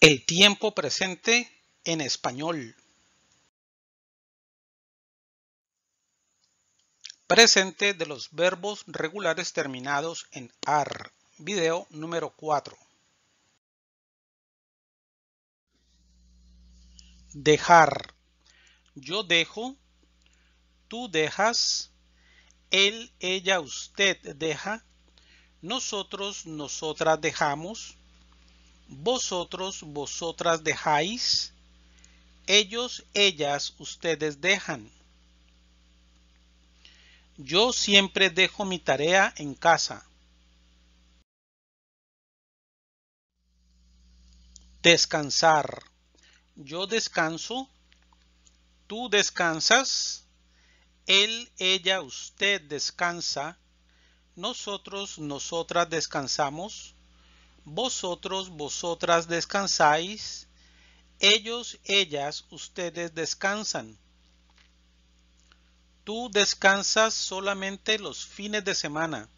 El tiempo presente en español. Presente de los verbos regulares terminados en AR. Video número 4. Dejar. Yo dejo. Tú dejas. Él, ella, usted deja. Nosotros, nosotras dejamos vosotros, vosotras dejáis, ellos, ellas, ustedes dejan. Yo siempre dejo mi tarea en casa. Descansar. Yo descanso. Tú descansas. Él, ella, usted descansa. Nosotros, nosotras descansamos vosotros, vosotras descansáis, ellos, ellas, ustedes descansan. Tú descansas solamente los fines de semana.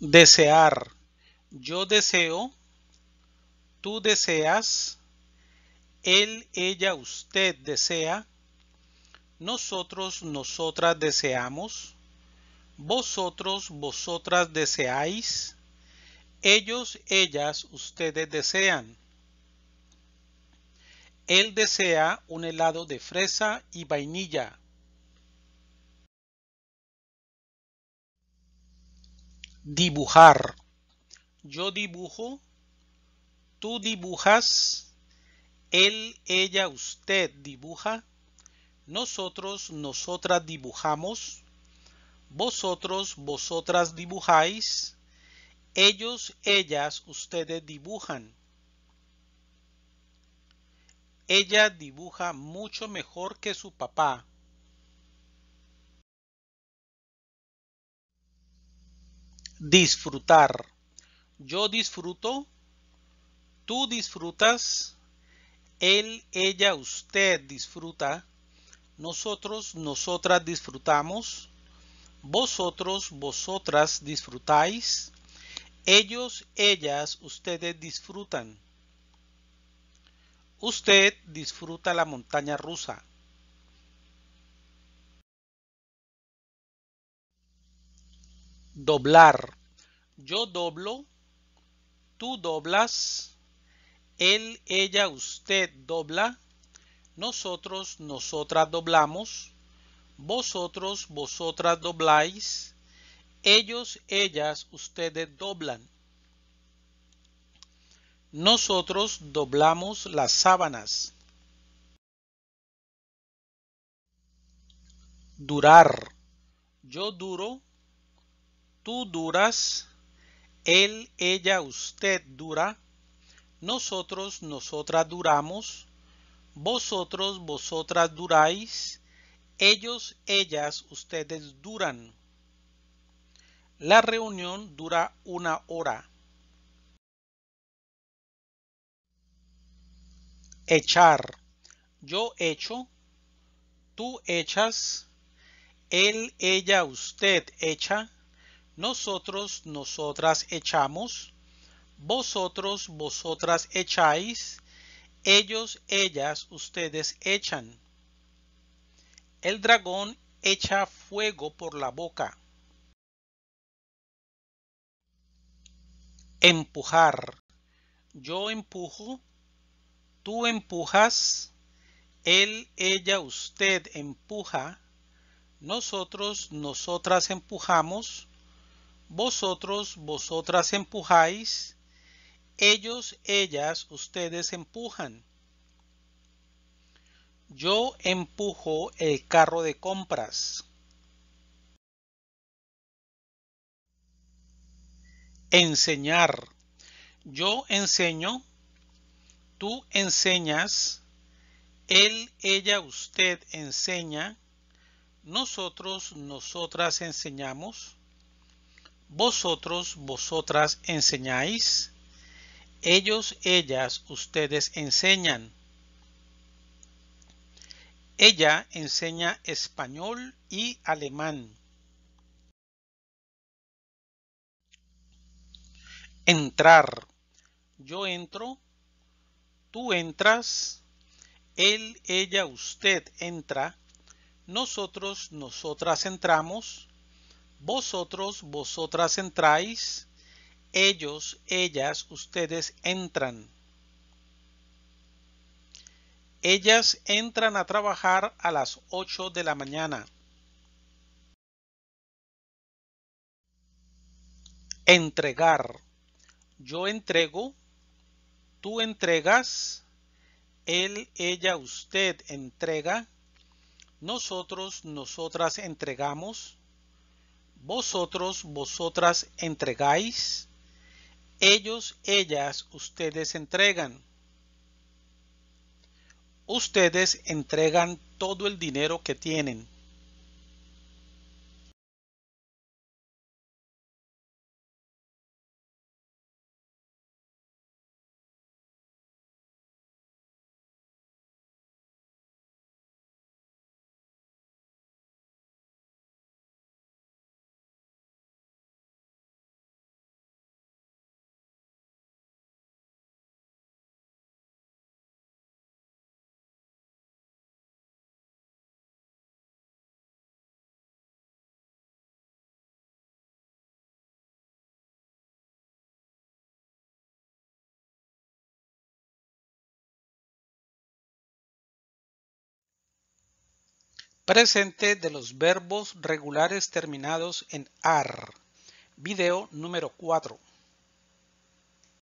Desear. Yo deseo. Tú deseas. Él, ella, usted desea. Nosotros, nosotras deseamos vosotros, vosotras deseáis, ellos, ellas, ustedes desean. Él desea un helado de fresa y vainilla. Dibujar. Yo dibujo. Tú dibujas. Él, ella, usted dibuja. Nosotros, nosotras dibujamos vosotros, vosotras dibujáis, ellos, ellas, ustedes dibujan. Ella dibuja mucho mejor que su papá. Disfrutar. Yo disfruto. Tú disfrutas. Él, ella, usted disfruta. Nosotros, nosotras disfrutamos vosotros, vosotras disfrutáis, ellos, ellas, ustedes disfrutan. Usted disfruta la montaña rusa. Doblar. Yo doblo. Tú doblas. Él, ella, usted dobla. Nosotros, nosotras doblamos vosotros, vosotras dobláis, ellos, ellas, ustedes doblan. Nosotros doblamos las sábanas. Durar. Yo duro, tú duras, él, ella, usted dura, nosotros, nosotras duramos, vosotros, vosotras duráis, ellos, ellas, ustedes duran. La reunión dura una hora. Echar. Yo echo. Tú echas. Él, ella, usted echa. Nosotros, nosotras echamos. Vosotros, vosotras echáis. Ellos, ellas, ustedes echan. El dragón echa fuego por la boca. Empujar. Yo empujo. Tú empujas. Él, ella, usted empuja. Nosotros, nosotras empujamos. Vosotros, vosotras empujáis. Ellos, ellas, ustedes empujan. Yo empujo el carro de compras. Enseñar. Yo enseño. Tú enseñas. Él, ella, usted enseña. Nosotros, nosotras enseñamos. Vosotros, vosotras enseñáis. Ellos, ellas, ustedes enseñan. Ella enseña español y alemán. Entrar. Yo entro. Tú entras. Él, ella, usted entra. Nosotros, nosotras entramos. Vosotros, vosotras entráis. Ellos, ellas, ustedes entran. Ellas entran a trabajar a las 8 de la mañana. Entregar. Yo entrego. Tú entregas. Él, ella, usted entrega. Nosotros, nosotras entregamos. Vosotros, vosotras entregáis. Ellos, ellas, ustedes entregan ustedes entregan todo el dinero que tienen. Presente de los verbos regulares terminados en AR. Video número 4.